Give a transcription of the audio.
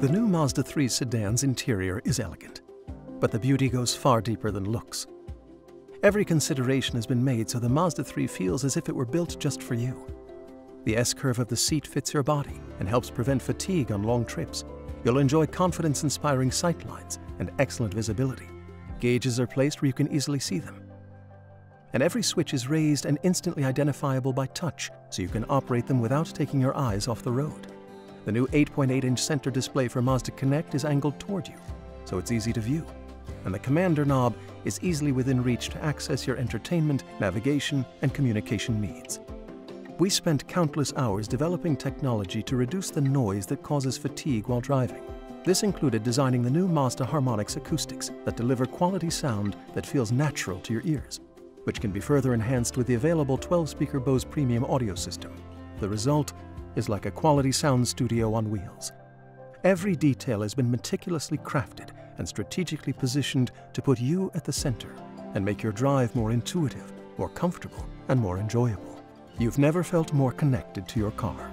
The new Mazda 3 sedan's interior is elegant, but the beauty goes far deeper than looks. Every consideration has been made so the Mazda 3 feels as if it were built just for you. The S-curve of the seat fits your body and helps prevent fatigue on long trips. You'll enjoy confidence-inspiring sightlines and excellent visibility. Gauges are placed where you can easily see them. And every switch is raised and instantly identifiable by touch, so you can operate them without taking your eyes off the road. The new 8.8-inch center display for Mazda Connect is angled toward you, so it's easy to view. And the commander knob is easily within reach to access your entertainment, navigation, and communication needs. We spent countless hours developing technology to reduce the noise that causes fatigue while driving. This included designing the new Mazda Harmonic acoustics that deliver quality sound that feels natural to your ears, which can be further enhanced with the available 12-speaker Bose premium audio system. The result is like a quality sound studio on wheels. Every detail has been meticulously crafted and strategically positioned to put you at the center and make your drive more intuitive, more comfortable, and more enjoyable. You've never felt more connected to your car.